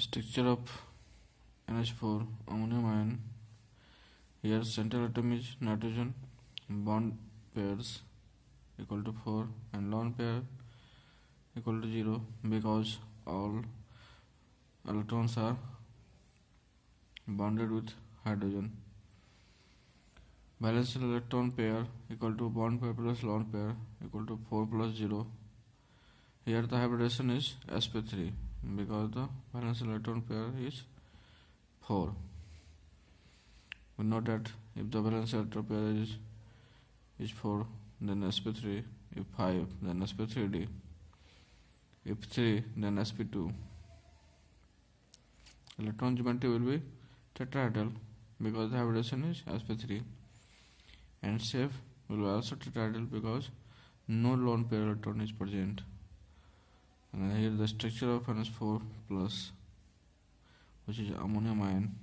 structure of NH4 ammonium ion here central atom is nitrogen bond pairs equal to 4 and lone pair equal to 0 because all electrons are bonded with hydrogen. Valence electron pair equal to bond pair plus lone pair equal to 4 plus 0 here the hybridization is sp3 because the valence electron pair is 4 we know that if the valence electron pair is is 4 then sp3 if 5 then sp3d if 3 then sp2 electron geometry will be tetrahedral because the hybridization is sp3 and shape will be also tetrahedral because no lone pair electron is present and here the structure of NH4 plus which is ammonium ion